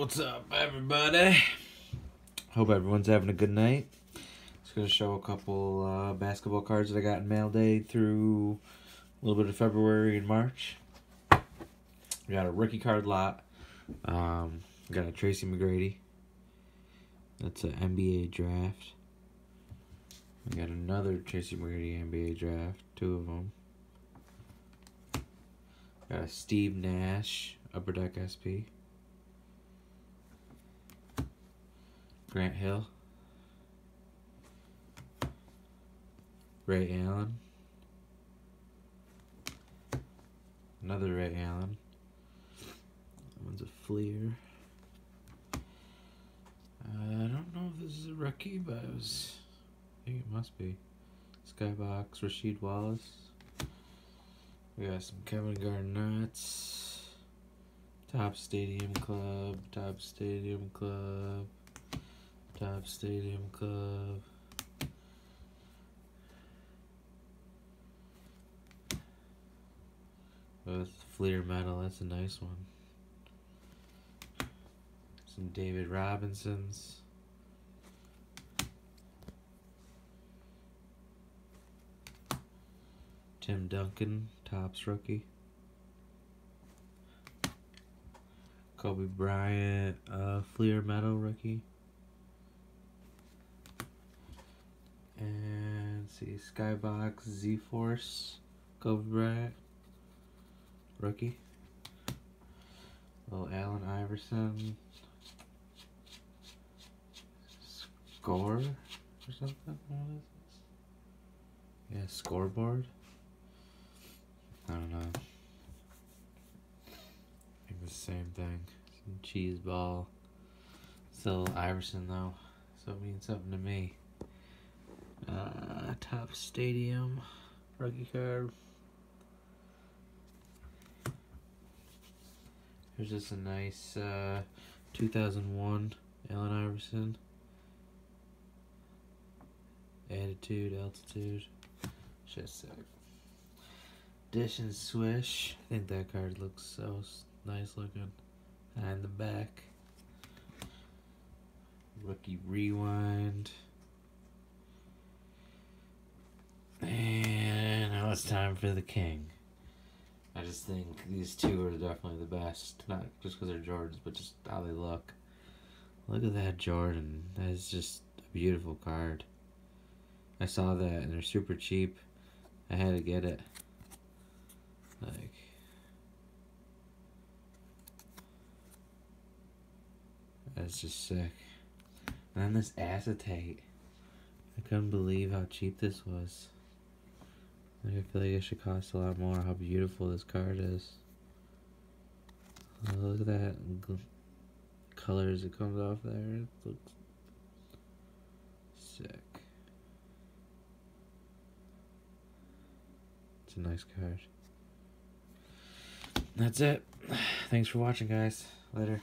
What's up, everybody? Hope everyone's having a good night. Just gonna show a couple uh, basketball cards that I got in mail day through a little bit of February and March. We got a rookie card lot. Um, got a Tracy McGrady. That's an NBA draft. We got another Tracy McGrady NBA draft. Two of them. Got a Steve Nash Upper Deck SP. Grant Hill. Ray Allen. Another Ray Allen. That one's a Fleer. Uh, I don't know if this is a rookie, but it was. I think it must be. Skybox Rasheed Wallace. We got some Kevin Garnett's. Topps Stadium Club. Topps Stadium Club. Topps Stadium Club. With Fleer Metal, that's a nice one. Some David Robinsons. Tim Duncan, Topps rookie. Kobe Bryant, uh, Fleer Metal rookie. And see, Skybox Z Force, Kobe rookie. Little Allen Iverson, score or something. What is this? Yeah, scoreboard. I don't know. I think the same thing. Some cheese ball. Still Iverson though, so it means something to me. Uh, Topps Stadium rookie card. Here's just a nice uh, 2001 Allen Iverson. Attitude, altitude. Just sick. Dish and swish. I think that card looks so nice looking. And the back. Rookie rewind. And it's time for the king. I just think these two are definitely the best. Not just because they're Jordans, but just how they look. Look at that Jordan. That is just a beautiful card. I saw that and they're super cheap. I had to get it. Like. That's just sick. And then this acetate. I couldn't believe how cheap this was. I feel like it should cost a lot more. How beautiful this card is. Oh, look at that colors it comes off there. It looks sick. It's a nice card. That's it. Thanks for watching, guys. Later.